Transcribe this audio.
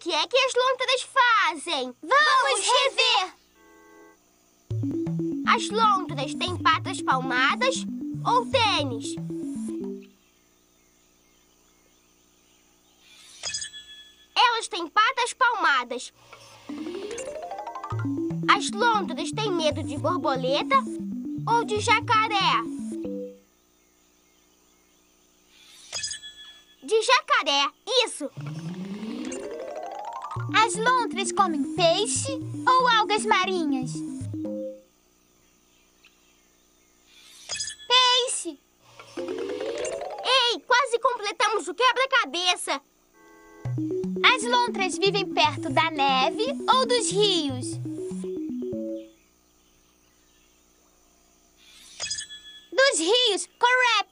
que é que as lontras fazem? Vamos rever! As lontras têm patas palmadas ou tênis? Elas têm patas palmadas. As lontras têm medo de borboleta ou de jacaré? De jacaré, isso! As lontras comem peixe ou algas marinhas? Peixe! Ei, quase completamos o quebra-cabeça! As lontras vivem perto da neve ou dos rios? Dos rios, correct!